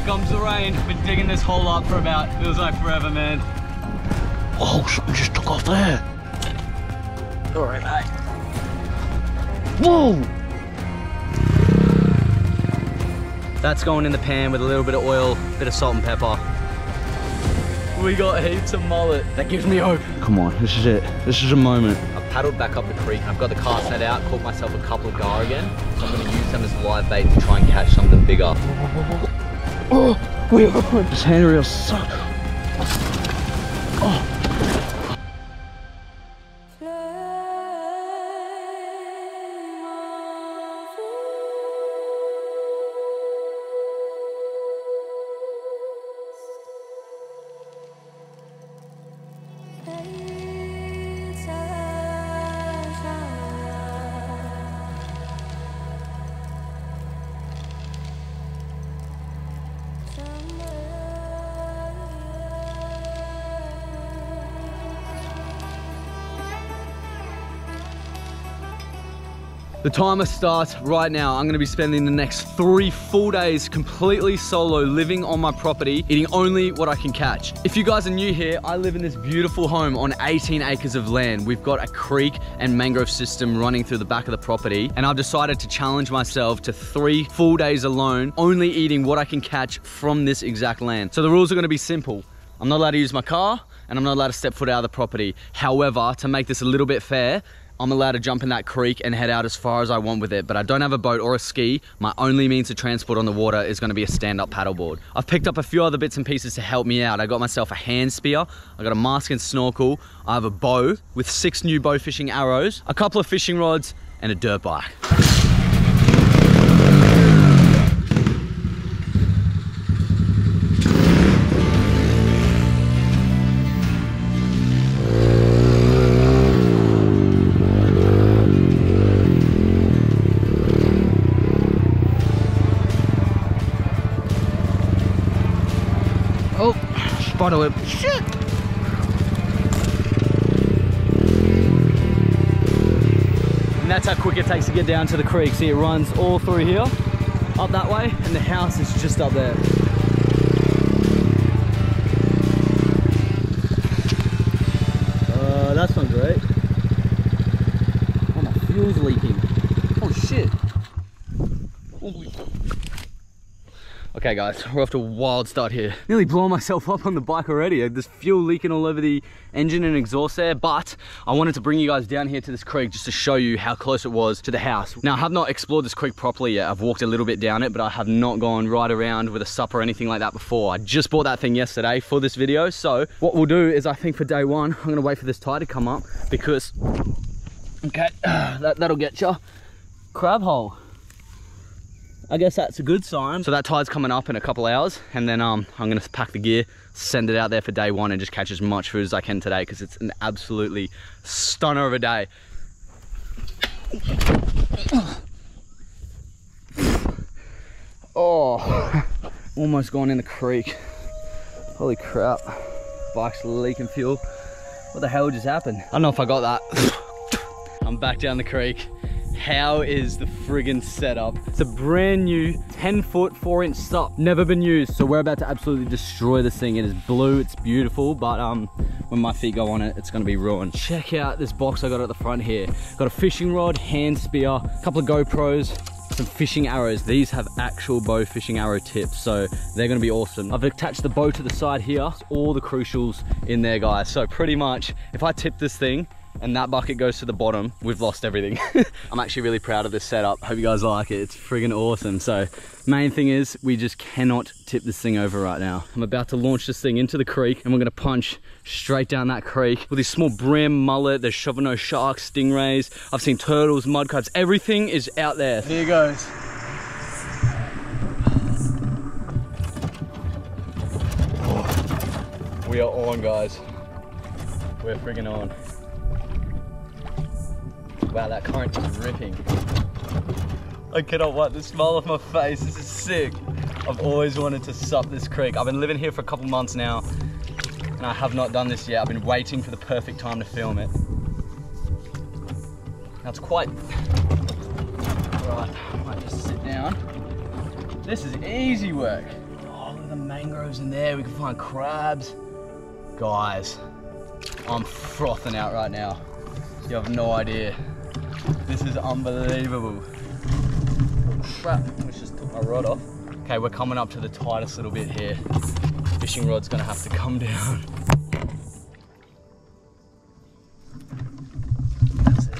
Here comes the rain. Been digging this hole up for about, feels like forever, man. Oh, something just took off there. All right, mate. Whoa! That's going in the pan with a little bit of oil, bit of salt and pepper. We got heaps of mullet. That gives me hope. Come on, this is it. This is a moment. I've paddled back up the creek. I've got the cast net out, caught myself a couple of gar again. So I'm gonna use them as live bait to try and catch something bigger. Oh, we are on. This hand reel sucks. Oh. The timer starts right now. I'm gonna be spending the next three full days completely solo, living on my property, eating only what I can catch. If you guys are new here, I live in this beautiful home on 18 acres of land. We've got a creek and mangrove system running through the back of the property, and I've decided to challenge myself to three full days alone, only eating what I can catch from this exact land. So the rules are gonna be simple. I'm not allowed to use my car, and I'm not allowed to step foot out of the property. However, to make this a little bit fair, I'm allowed to jump in that creek and head out as far as I want with it, but I don't have a boat or a ski. My only means of transport on the water is gonna be a stand-up paddleboard. I've picked up a few other bits and pieces to help me out. I got myself a hand spear, I got a mask and snorkel, I have a bow with six new bow fishing arrows, a couple of fishing rods, and a dirt bike. Shit! And that's how quick it takes to get down to the creek. See, it runs all through here, up that way, and the house is just up there. Uh, that's not great. Oh, my fuel's leaking. Oh, shit. Holy Okay guys, we're off to a wild start here. Nearly blowing myself up on the bike already. Uh, there's fuel leaking all over the engine and exhaust there, but I wanted to bring you guys down here to this creek just to show you how close it was to the house. Now, I have not explored this creek properly yet. I've walked a little bit down it, but I have not gone right around with a sup or anything like that before. I just bought that thing yesterday for this video. So what we'll do is I think for day one, I'm gonna wait for this tide to come up because, okay, that, that'll get you. Crab hole. I guess that's a good sign. So that tide's coming up in a couple hours and then um, I'm gonna pack the gear, send it out there for day one and just catch as much food as I can today because it's an absolutely stunner of a day. Oh, almost gone in the creek. Holy crap, bike's leaking fuel. What the hell just happened? I don't know if I got that. I'm back down the creek. How is the friggin' setup? It's a brand new 10 foot, 4 inch sup. Never been used, so we're about to absolutely destroy this thing. It is blue, it's beautiful, but um, when my feet go on it, it's gonna be ruined. Check out this box I got at the front here. Got a fishing rod, hand spear, a couple of GoPros, some fishing arrows. These have actual bow fishing arrow tips, so they're gonna be awesome. I've attached the bow to the side here, all the crucials in there, guys. So pretty much, if I tip this thing, and that bucket goes to the bottom, we've lost everything. I'm actually really proud of this setup. Hope you guys like it. It's friggin' awesome. So main thing is we just cannot tip this thing over right now. I'm about to launch this thing into the creek and we're gonna punch straight down that creek with this small bream mullet. There's shovel sharks, stingrays. I've seen turtles, mud crabs. Everything is out there. Here goes. We are on, guys. We're friggin' on. Wow, that current is ripping. I cannot wipe The smile off my face. This is sick. I've always wanted to sup this creek. I've been living here for a couple months now, and I have not done this yet. I've been waiting for the perfect time to film it. Now it's quite. Right, I might just sit down. This is easy work. Oh, the mangroves in there. We can find crabs. Guys, I'm frothing out right now. You have no idea. This is unbelievable. Crap, which just took my rod off. Okay, we're coming up to the tightest little bit here. Fishing rod's gonna have to come down. That's it.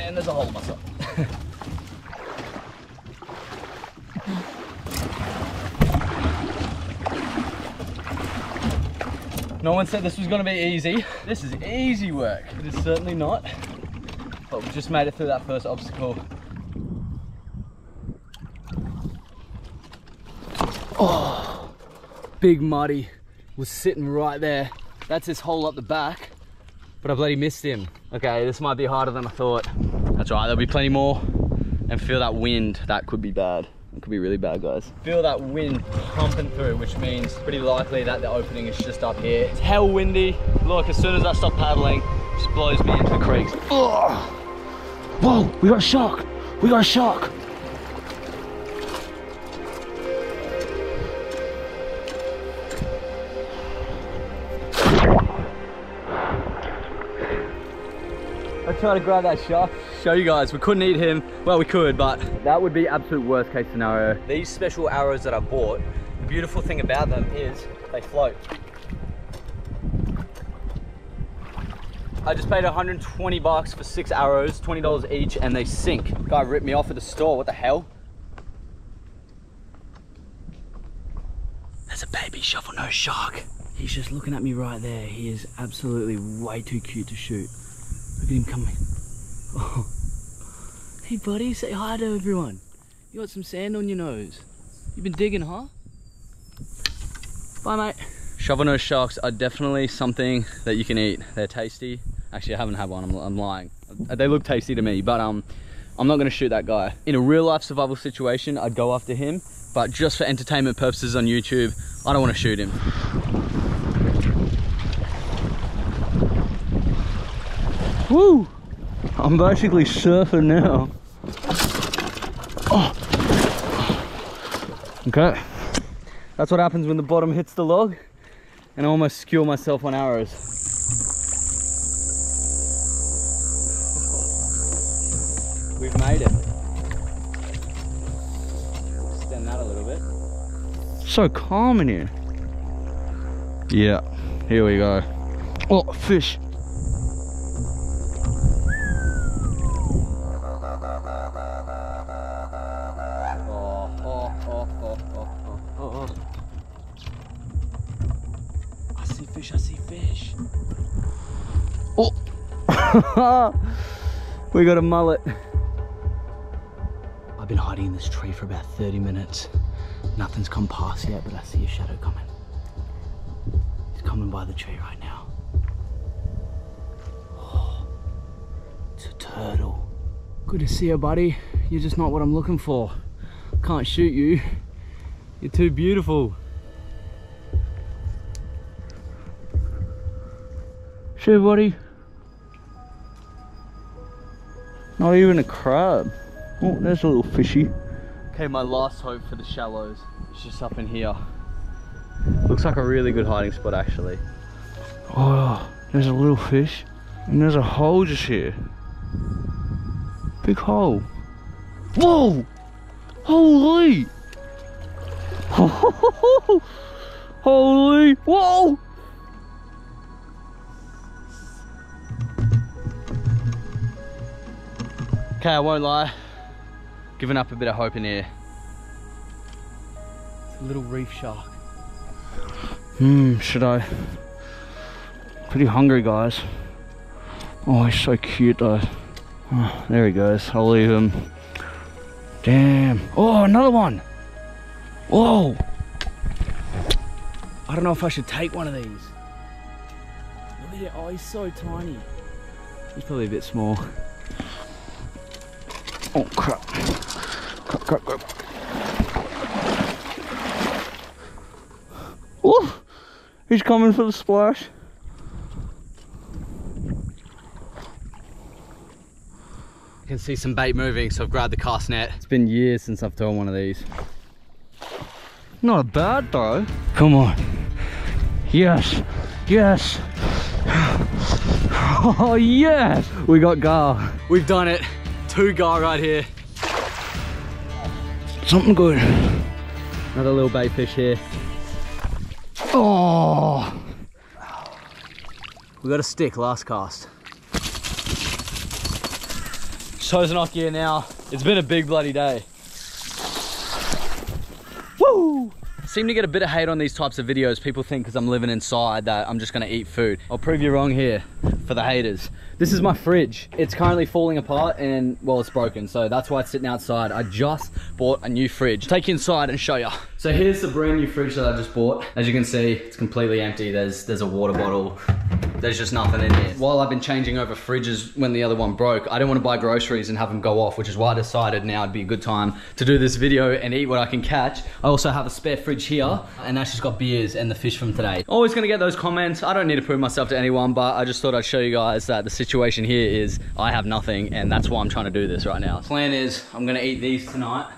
And there's a hole in my No one said this was gonna be easy. This is easy work. It is certainly not. But we just made it through that first obstacle. Oh, big muddy was sitting right there. That's his hole up the back, but I bloody missed him. Okay, this might be harder than I thought. That's right, there'll be plenty more. And feel that wind, that could be bad. It could be really bad, guys. Feel that wind pumping through, which means pretty likely that the opening is just up here. It's hell windy. Look, as soon as I stop paddling, it just blows me into the creeks. Whoa, we got a shark. We got a shark. I tried to grab that shark, show you guys, we couldn't eat him. Well, we could, but that would be absolute worst case scenario. These special arrows that I bought, the beautiful thing about them is they float. I just paid 120 bucks for six arrows, $20 each, and they sink. Guy ripped me off at the store, what the hell? There's a baby shovel nose shark. He's just looking at me right there. He is absolutely way too cute to shoot. Look at him coming. Oh. Hey buddy, say hi to everyone. You got some sand on your nose. You've been digging, huh? Bye mate. Shovel nose sharks are definitely something that you can eat. They're tasty. Actually, I haven't had one, I'm, I'm lying. They look tasty to me, but um, I'm not gonna shoot that guy. In a real life survival situation, I'd go after him, but just for entertainment purposes on YouTube, I don't wanna shoot him. Woo! I'm basically surfing now. Oh. Okay. That's what happens when the bottom hits the log and I almost skewer myself on arrows. We've made it. Extend that a little bit. So calm in here. Yeah, here we go. Oh, fish. we got a mullet. I've been hiding in this tree for about 30 minutes. Nothing's come past yet, but I see a shadow coming. He's coming by the tree right now. Oh, it's a turtle. Good to see you, buddy. You're just not what I'm looking for. Can't shoot you. You're too beautiful. Sure, buddy. Not even a crab. Oh, there's a little fishy. Okay, my last hope for the shallows is just up in here. Looks like a really good hiding spot, actually. Oh, there's a little fish. And there's a hole just here. Big hole. Whoa! Holy! Holy! Whoa! Okay, I won't lie. Giving up a bit of hope in here. It's a little reef shark. Hmm, should I? Pretty hungry, guys. Oh, he's so cute, though. Oh, there he goes. I'll leave him. Damn. Oh, another one. Whoa. I don't know if I should take one of these. Look at it. Oh, he's so tiny. He's probably a bit small. Oh, crap. Crap, crap, crap. Oh, he's coming for the splash. I can see some bait moving, so I've grabbed the cast net. It's been years since I've thrown one of these. Not a bad though. Come on. Yes. Yes. Oh, yes. We got gar. We've done it. Two guy right here. Something good. Another little bait fish here. Oh. We got a stick last cast. Chosen off gear now. It's been a big bloody day. Woo! seem to get a bit of hate on these types of videos. People think because I'm living inside that I'm just gonna eat food. I'll prove you wrong here for the haters. This is my fridge. It's currently falling apart and well, it's broken. So that's why it's sitting outside. I just bought a new fridge. Take you inside and show you. So here's the brand new fridge that I just bought. As you can see, it's completely empty. There's, there's a water bottle, there's just nothing in here. While I've been changing over fridges when the other one broke, I don't want to buy groceries and have them go off, which is why I decided now would be a good time to do this video and eat what I can catch. I also have a spare fridge here, and that's just got beers and the fish from today. Always gonna get those comments. I don't need to prove myself to anyone, but I just thought I'd show you guys that the situation here is I have nothing, and that's why I'm trying to do this right now. Plan is I'm gonna eat these tonight.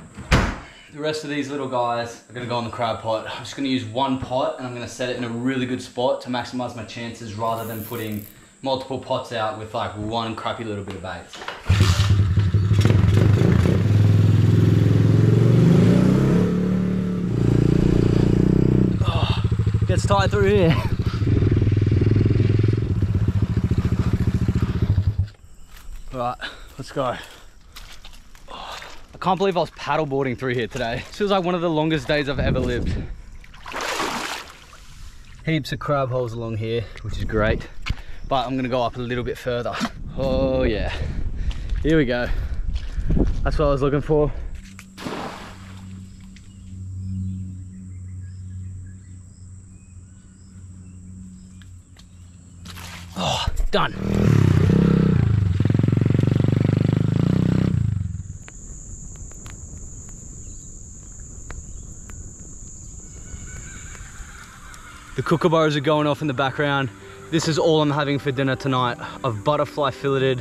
The rest of these little guys are gonna go in the crab pot. I'm just gonna use one pot and I'm gonna set it in a really good spot to maximize my chances rather than putting multiple pots out with like one crappy little bit of bait. Oh, gets tight through here. Right, let's go. Can't believe I was paddleboarding through here today. This feels like one of the longest days I've ever lived. Heaps of crab holes along here, which is great. But I'm gonna go up a little bit further. Oh yeah, here we go. That's what I was looking for. Oh, done. Kookaburras are going off in the background. This is all I'm having for dinner tonight. I've butterfly filleted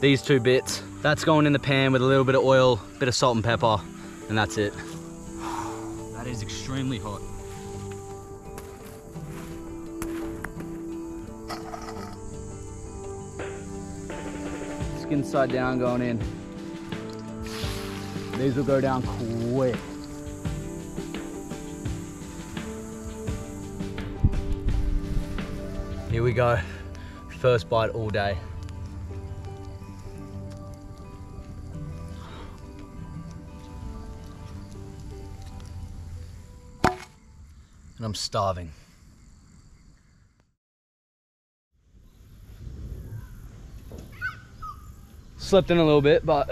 these two bits. That's going in the pan with a little bit of oil, bit of salt and pepper, and that's it. That is extremely hot. Skin side down going in. These will go down quick. Here we go. First bite all day. And I'm starving. Slept in a little bit, but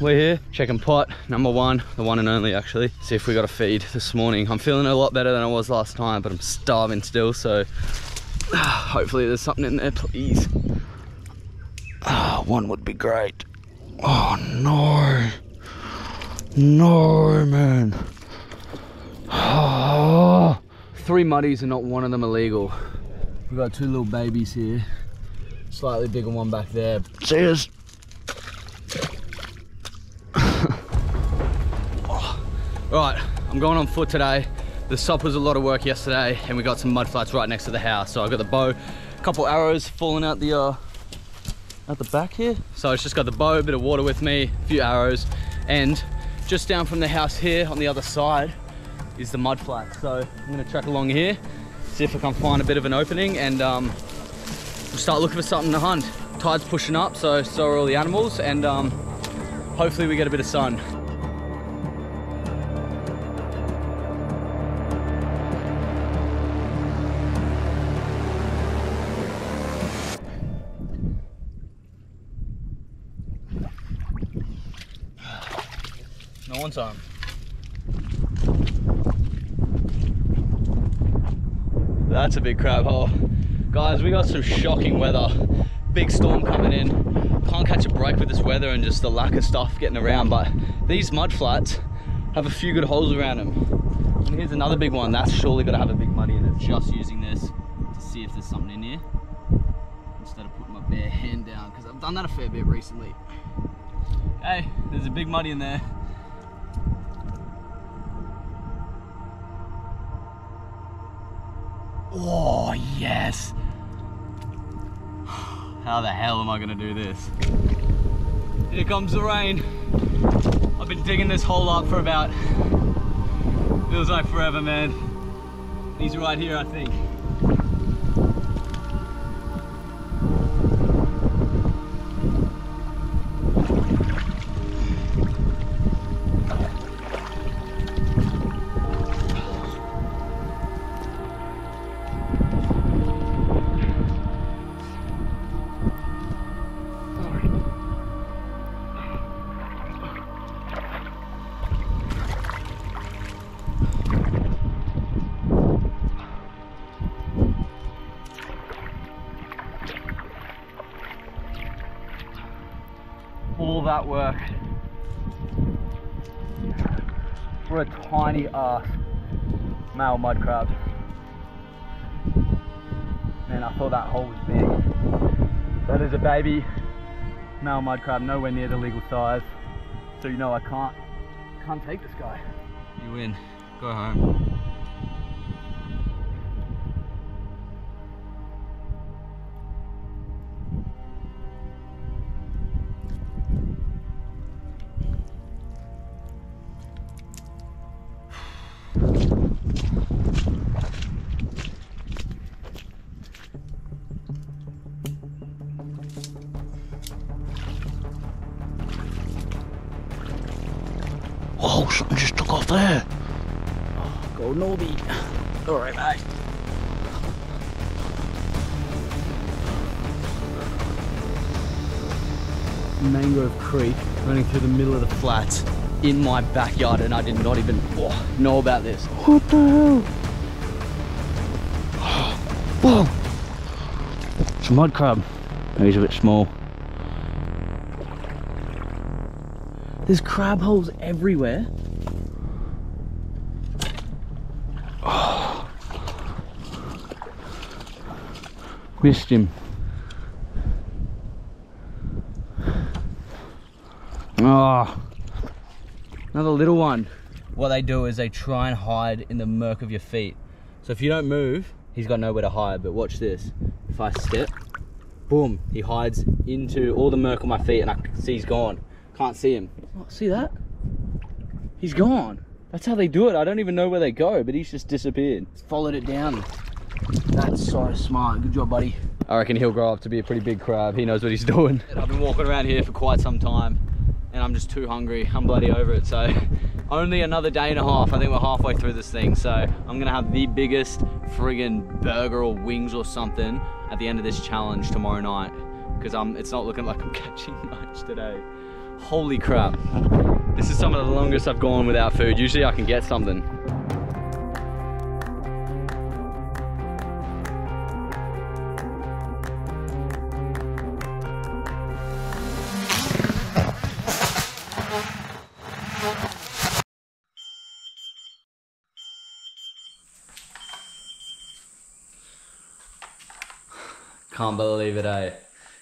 we're here checking pot number one the one and only actually see if we got a feed this morning i'm feeling a lot better than i was last time but i'm starving still so Hopefully there's something in there, please. Oh, one would be great. Oh, no. No, man. Oh. Three muddies and not one of them illegal. We've got two little babies here. Slightly bigger one back there. Cheers. oh. Right, I'm going on foot today. The sup was a lot of work yesterday and we got some mud flats right next to the house. So I've got the bow, a couple arrows falling out the uh, at the back here. So it's just got the bow, a bit of water with me, a few arrows, and just down from the house here on the other side is the mud flat. So I'm gonna track along here, see if I can find a bit of an opening and um, we'll start looking for something to hunt. Tide's pushing up, so so are all the animals, and um, hopefully we get a bit of sun. On. That's a big crab hole. Guys, we got some shocking weather. Big storm coming in. Can't catch a break with this weather and just the lack of stuff getting around, but these mud flats have a few good holes around them. And here's another big one. That's surely to have a big muddy in it. Just using this to see if there's something in here instead of putting my bare hand down because I've done that a fair bit recently. Hey, there's a big muddy in there. Oh, yes. How the hell am I gonna do this? Here comes the rain. I've been digging this hole up for about, feels like forever, man. He's right here, I think. All that work for a tiny ass male mud crab. Man, I thought that hole was big. That is a baby male mud crab, nowhere near the legal size. So you know I can't can't take this guy. You win. Go home. Oh, something just took off there. Go Norby. Alright, mate. Mangrove Creek running through the middle of the flats in my backyard and I did not even oh, know about this. What the hell? Whoa. It's a mud crab. He's a bit small. There's crab holes everywhere. Missed him. Ah, Another little one. What they do is they try and hide in the murk of your feet. So if you don't move, he's got nowhere to hide. But watch this. If I step, boom, he hides into all the murk on my feet and I see he's gone. Can't see him. Oh, see that? He's gone. That's how they do it. I don't even know where they go, but he's just disappeared. Followed it down. That's so smart. Good job, buddy. I reckon he'll grow up to be a pretty big crab. He knows what he's doing. I've been walking around here for quite some time and I'm just too hungry. I'm bloody over it. So only another day and a half. I think we're halfway through this thing. So I'm gonna have the biggest friggin' burger or wings or something at the end of this challenge tomorrow night. Because I'm, it's not looking like I'm catching much today. Holy crap. This is some of the longest I've gone without food. Usually I can get something. Can't believe it, eh?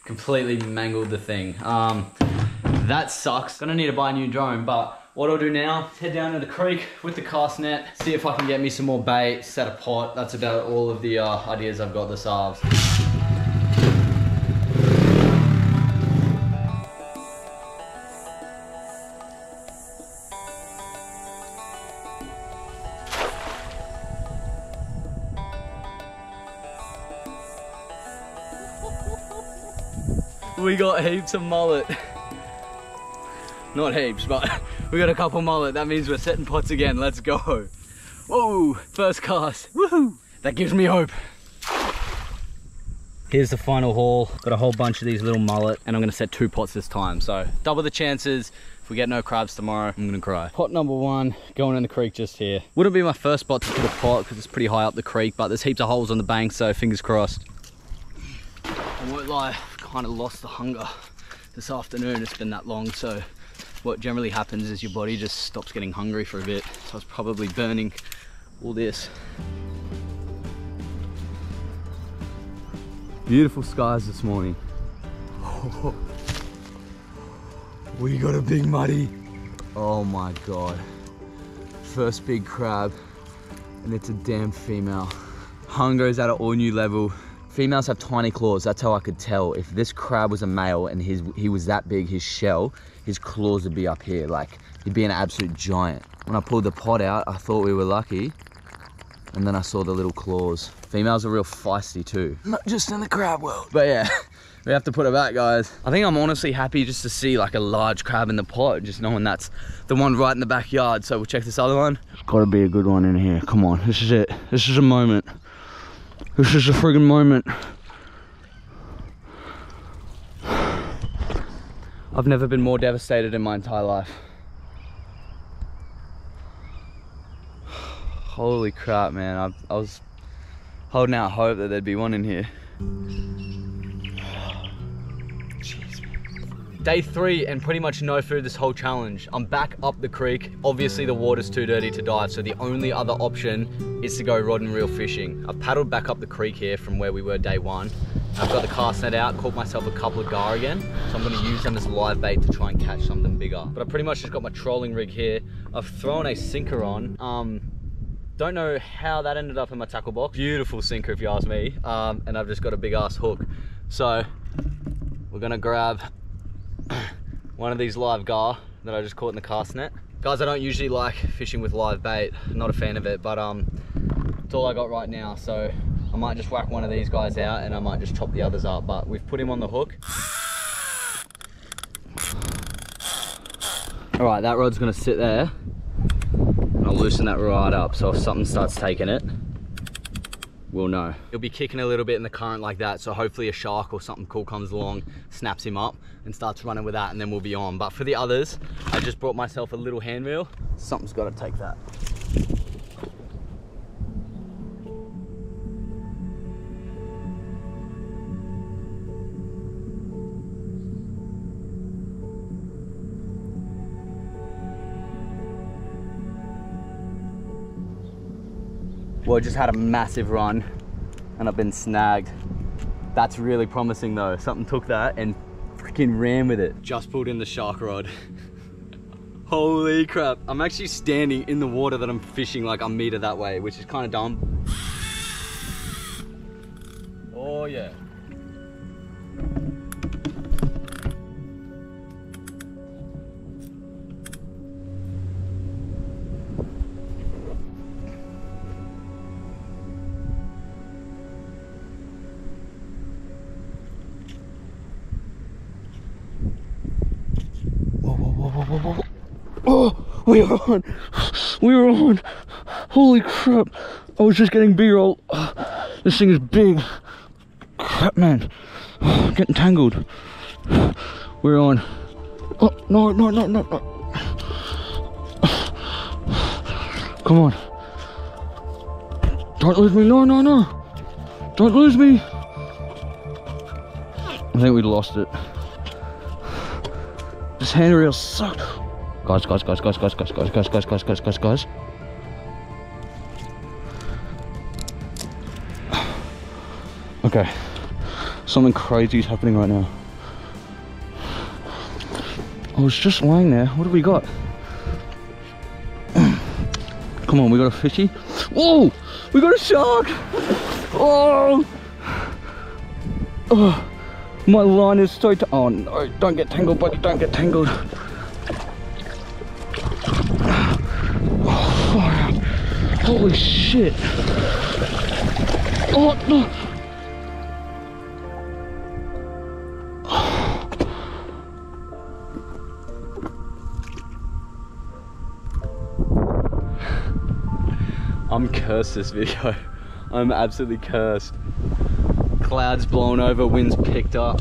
Completely mangled the thing. Um, that sucks. Gonna need to buy a new drone, but what I'll do now, head down to the creek with the cast net, see if I can get me some more bait, set a pot. That's about all of the uh, ideas I've got this halves. We got heaps of mullet. Not heaps, but we got a couple mullet. That means we're setting pots again. Let's go. Whoa, first cast. Woohoo! That gives me hope. Here's the final haul. Got a whole bunch of these little mullet and I'm gonna set two pots this time. So double the chances. If we get no crabs tomorrow, I'm gonna cry. Pot number one, going in the creek just here. Wouldn't be my first spot to put a pot because it's pretty high up the creek, but there's heaps of holes on the bank, so fingers crossed. I won't lie, I've kind of lost the hunger this afternoon. It's been that long, so what generally happens is your body just stops getting hungry for a bit. So I was probably burning all this. Beautiful skies this morning. we got a big muddy. Oh my God. First big crab, and it's a damn female. Hunger is at an all new level. Females have tiny claws. That's how I could tell. If this crab was a male and his he was that big, his shell, his claws would be up here. Like, he'd be an absolute giant. When I pulled the pot out, I thought we were lucky. And then I saw the little claws. Females are real feisty too. Not just in the crab world. But yeah, we have to put it back, guys. I think I'm honestly happy just to see like a large crab in the pot, just knowing that's the one right in the backyard. So we'll check this other one. It's gotta be a good one in here. Come on, this is it. This is a moment. This is a friggin' moment. I've never been more devastated in my entire life. Holy crap, man. I, I was holding out hope that there'd be one in here. Day three and pretty much no food this whole challenge. I'm back up the creek. Obviously the water's too dirty to dive, so the only other option is to go rod and reel fishing. I've paddled back up the creek here from where we were day one. I've got the cast net out, caught myself a couple of gar again, so I'm gonna use them as live bait to try and catch something bigger. But I pretty much just got my trolling rig here. I've thrown a sinker on. Um, don't know how that ended up in my tackle box. Beautiful sinker if you ask me. Um, and I've just got a big ass hook. So we're gonna grab one of these live gar that I just caught in the cast net. Guys, I don't usually like fishing with live bait. not a fan of it, but um, it's all I got right now. So I might just whack one of these guys out and I might just chop the others up, but we've put him on the hook. All right, that rod's gonna sit there. And I'll loosen that right up, so if something starts taking it, we'll know. He'll be kicking a little bit in the current like that, so hopefully a shark or something cool comes along, snaps him up, and starts running with that, and then we'll be on. But for the others, I just brought myself a little hand reel. Something's gotta take that. Well, just had a massive run and I've been snagged. That's really promising though. Something took that and freaking ran with it. Just pulled in the shark rod. Holy crap. I'm actually standing in the water that I'm fishing like a meter that way, which is kind of dumb. Oh yeah. We are on. We are on. Holy crap. I was just getting B-roll. Oh, this thing is big. Crap, man. Getting tangled. We're on. Oh, no, no, no, no, no. Come on. Don't lose me. No, no, no. Don't lose me. I think we lost it. This hand reel sucked. Guys, guys, guys, guys, guys, guys, guys, guys, guys, guys, guys, guys, guys. Okay. Something crazy is happening right now. I was just lying there. What have we got? Come on, we got a fishy. Whoa! We got a shark! Oh! Oh! My line is so tight. Oh no, don't get tangled, buddy, don't get tangled. Holy shit. Oh no. I'm cursed this video. I'm absolutely cursed. Clouds blown over, winds picked up.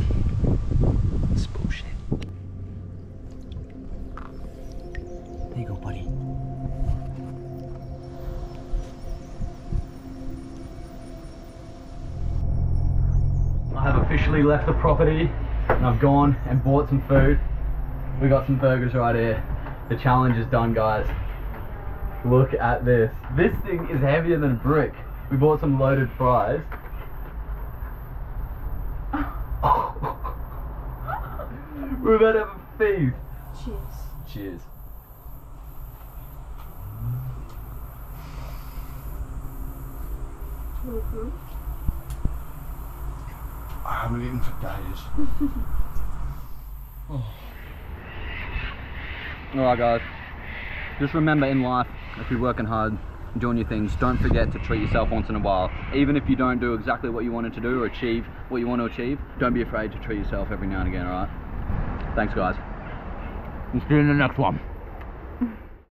Officially left the property and I've gone and bought some food. We got some burgers right here. The challenge is done, guys. Look at this. This thing is heavier than a brick. We bought some loaded fries. We're about to have a feast. Cheers. Cheers. Mm-hmm. I haven't eaten for days. Oh. Alright guys, just remember in life, if you're working hard, doing your things, don't forget to treat yourself once in a while. Even if you don't do exactly what you wanted to do or achieve what you want to achieve, don't be afraid to treat yourself every now and again, alright? Thanks guys. See you in the next one.